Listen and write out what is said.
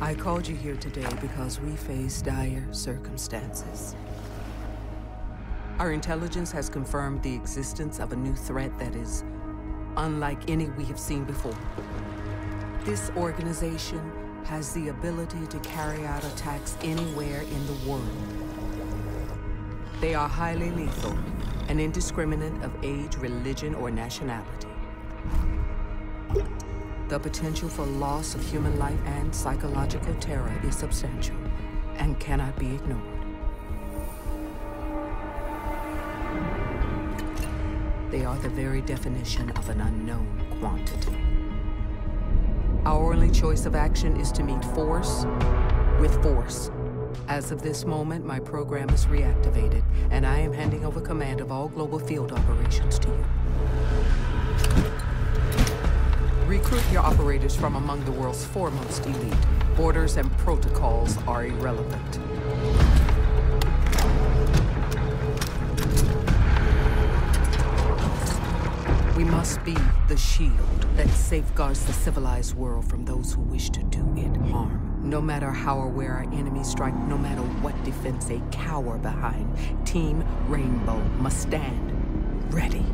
I called you here today because we face dire circumstances. Our intelligence has confirmed the existence of a new threat that is unlike any we have seen before. This organization has the ability to carry out attacks anywhere in the world. They are highly lethal and indiscriminate of age, religion, or nationality. The potential for loss of human life and psychological terror is substantial and cannot be ignored. They are the very definition of an unknown quantity. Our only choice of action is to meet force with force. As of this moment, my program is reactivated, and I am handing over command of all global field operations to you. Recruit your operators from among the world's foremost elite. Borders and protocols are irrelevant. We must be the shield that safeguards the civilized world from those who wish to do it harm. No matter how or where our enemies strike, no matter what defense they cower behind, Team Rainbow must stand ready.